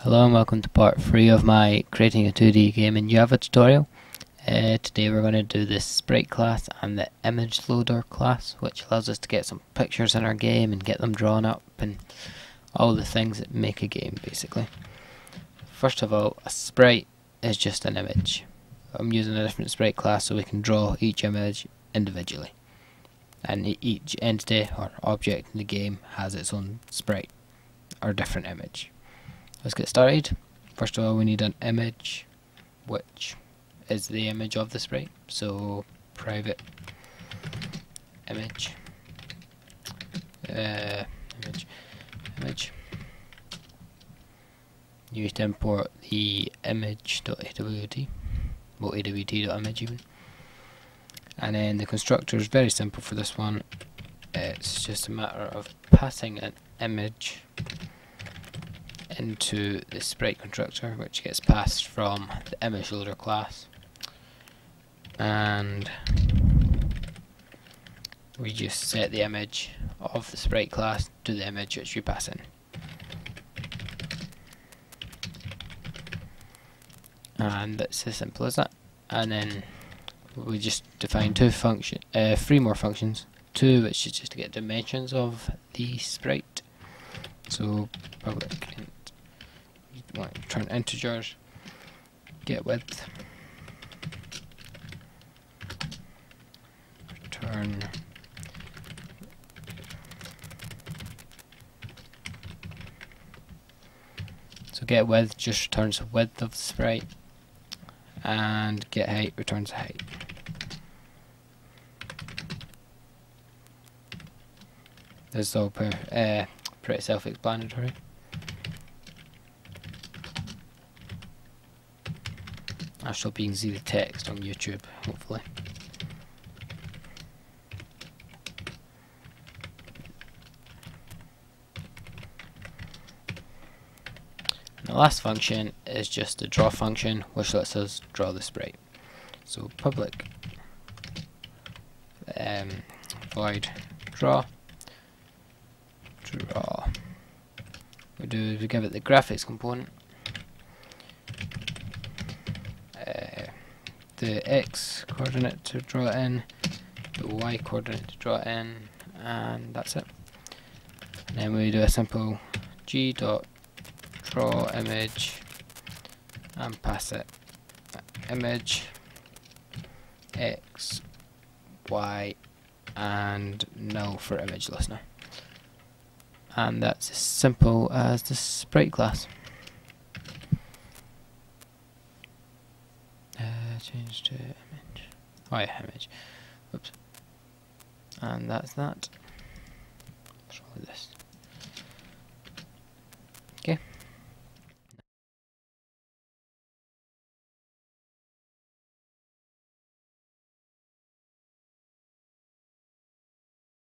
Hello and welcome to part 3 of my creating a 2D game in Java tutorial. Uh, today we're going to do this sprite class and the image loader class which allows us to get some pictures in our game and get them drawn up and all the things that make a game basically. First of all, a sprite is just an image. I'm using a different sprite class so we can draw each image individually. And each entity or object in the game has its own sprite or different image. Let's get started. First of all we need an image which is the image of the sprite. So private image. Uh, image image. You need to import the image.awt well awt.image even and then the constructor is very simple for this one. It's just a matter of passing an image into the sprite constructor which gets passed from the image loader class. And we just set the image of the sprite class to the image which we pass in. And that's as simple as that. And then we just define two function uh, three more functions. Two which is just to get dimensions of the sprite. So public to integers, get width, return So get width just returns the width of the sprite and get height returns height. This is all per, uh, pretty self-explanatory. I shall be see the text on YouTube, hopefully. And the last function is just a draw function which lets us draw the sprite. So public um, void draw draw. We do is we give it the graphics component the x coordinate to draw it in, the y coordinate to draw it in, and that's it. And then we do a simple g dot draw image and pass it. Image x y and null for image listener. And that's as simple as the sprite class change to image. Oh yeah, image. Oops. And that's that. What's wrong with this?